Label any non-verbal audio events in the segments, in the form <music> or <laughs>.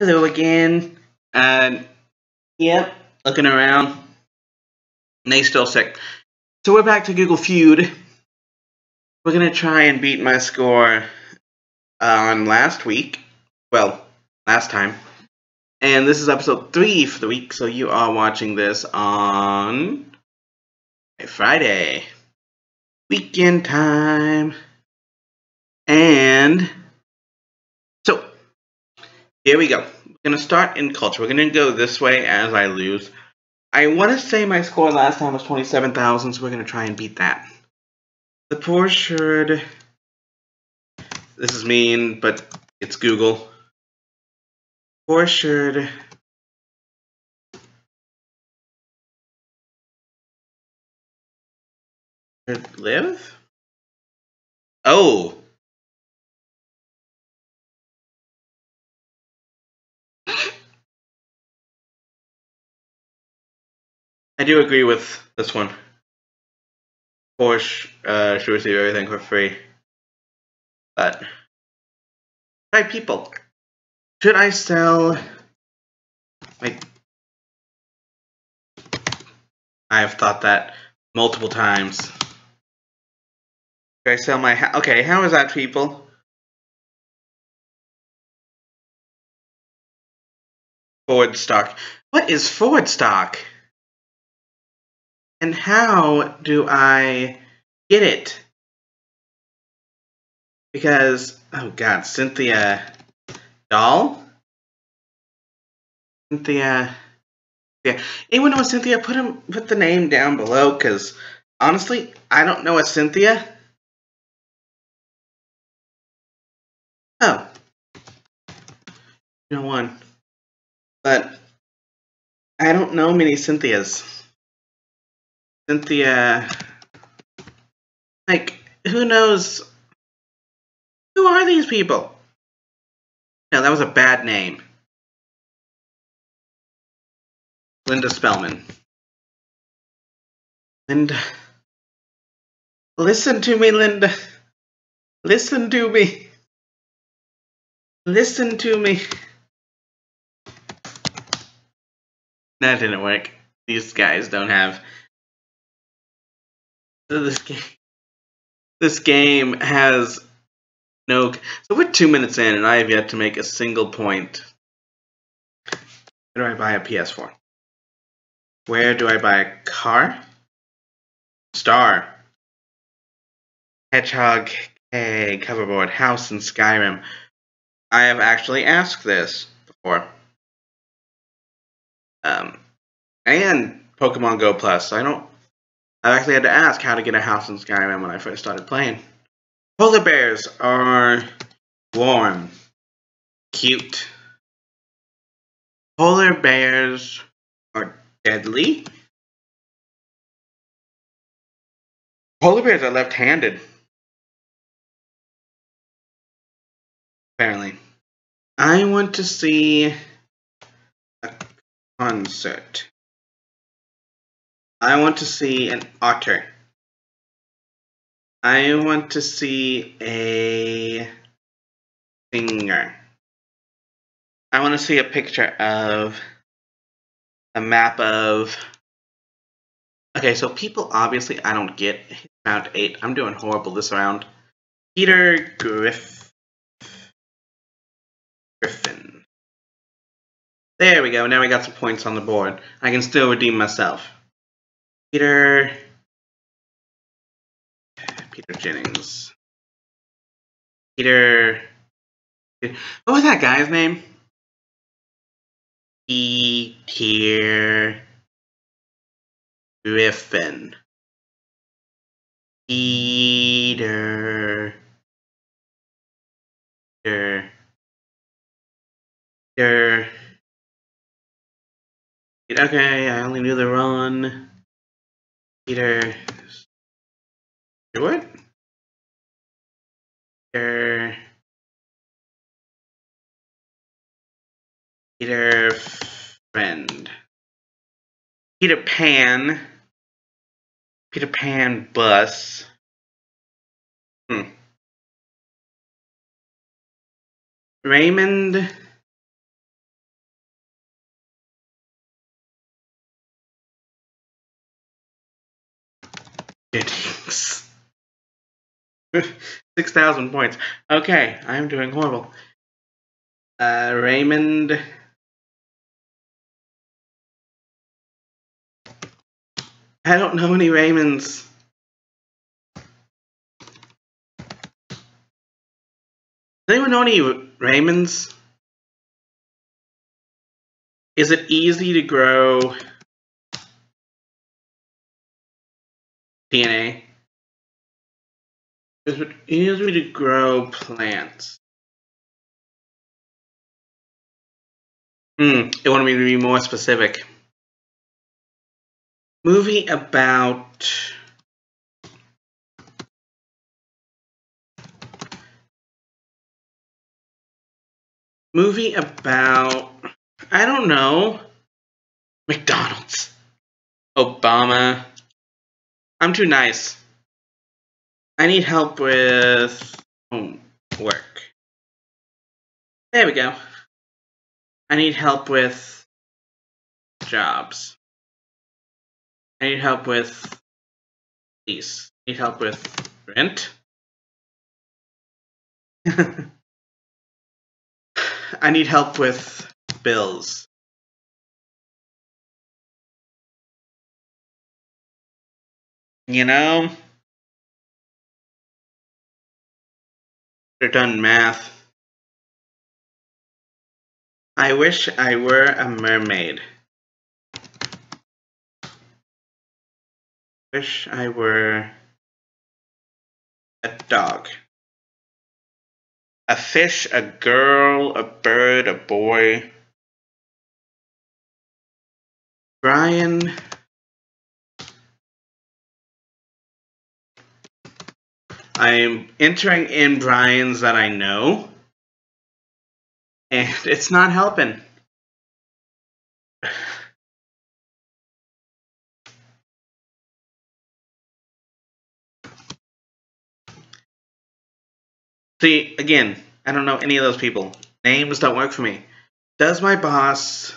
Hello again. And yep, looking around. Nate's still sick. So we're back to Google Feud. We're gonna try and beat my score on last week. Well, last time. And this is episode three for the week, so you are watching this on a Friday. Weekend time. And here we go. We're gonna start in culture. We're gonna go this way as I lose. I want to say my score last time was 27,000, so we're gonna try and beat that. The poor shirt. This is mean, but it's Google. Poor shirt. Live? Oh. I do agree with this one. Porsche uh, should receive everything for free. But, hi people, should I sell? Wait, I have thought that multiple times. Should I sell my? Okay, how is that, people? Ford stock. What is Ford stock? And how do I get it? Because, oh god, Cynthia Doll? Cynthia. Yeah. Anyone know Cynthia? Put him put the name down below, because honestly, I don't know a Cynthia. Oh. No one. But I don't know many Cynthias. Cynthia. Like, who knows? Who are these people? No, that was a bad name. Linda Spellman. Linda. Listen to me, Linda. Listen to me. Listen to me. That didn't work. These guys don't have this game this game has no so we're two minutes in and I have yet to make a single point. Where do I buy a PS4? Where do I buy a car? Star. Hedgehog K coverboard house in Skyrim. I have actually asked this before. Um and Pokemon Go Plus. I don't I actually had to ask how to get a house in Skyrim when I first started playing. Polar bears are warm, cute. Polar bears are deadly. Polar bears are left-handed. Apparently. I want to see a concert. I want to see an otter. I want to see a finger. I want to see a picture of a map of. Okay, so people obviously I don't get round eight. I'm doing horrible this round. Peter Griff Griffin. There we go. Now we got some points on the board. I can still redeem myself. Peter Peter Jennings. Peter What was that guy's name? Peter Griffin. Peter Peter Peter Okay, I only knew the run. Peter Stewart? Peter Peter Friend. Peter Pan. Peter Pan bus. Hmm. Raymond Jennings. <laughs> 6,000 points. Okay, I'm doing horrible. Uh, Raymond. I don't know any Raymonds. Does anyone know any Raymonds? Is it easy to grow DNA? Is it me to grow plants? Hmm, it wanted me to be more specific. Movie about movie about I don't know McDonald's Obama I'm too nice. I need help with homework. There we go. I need help with jobs. I need help with lease. I need help with rent. <laughs> I need help with bills. You know? Done math. I wish I were a mermaid. Wish I were a dog a fish, a girl, a bird, a boy. Brian. I'm entering in Brian's that I know. And <laughs> it's not helping. <sighs> See, again, I don't know any of those people. Names don't work for me. Does my boss...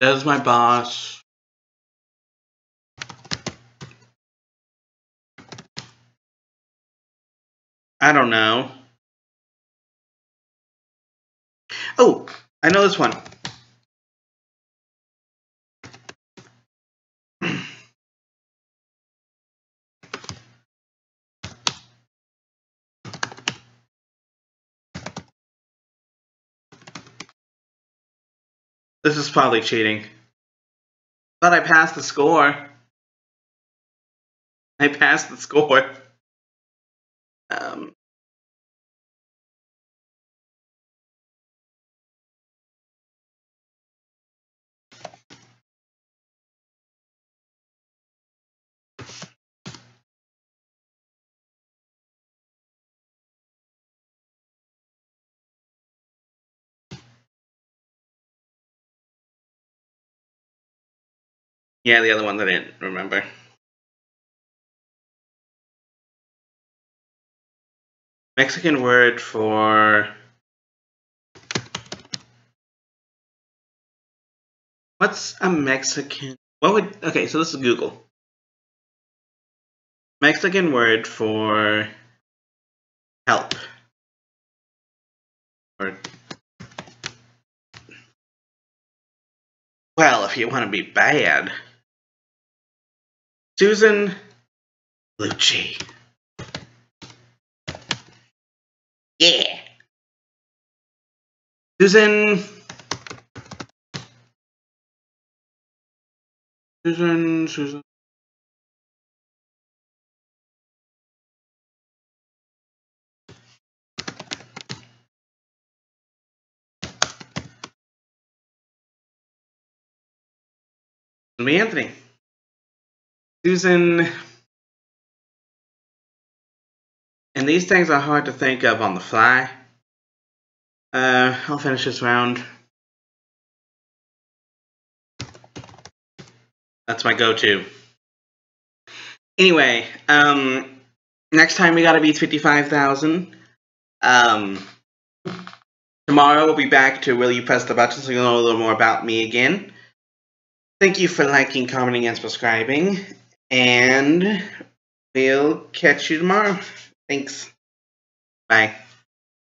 Does my boss... I don't know. Oh, I know this one. This is probably cheating. But I passed the score. I passed the score. Um, Yeah, the other one that I didn't remember. Mexican word for what's a Mexican what would okay, so this is Google. Mexican word for help. Or well, if you want to be bad. Susan Lucci. Yeah. Susan. Susan, Susan. Me, Anthony. Susan. And these things are hard to think of on the fly. Uh, I'll finish this round. That's my go-to. Anyway, um, next time we gotta beat 55,000. Um, Tomorrow we'll be back to Will You Press the Button so you'll know a little more about me again. Thank you for liking, commenting, and subscribing. And we'll catch you tomorrow. Thanks. Bye.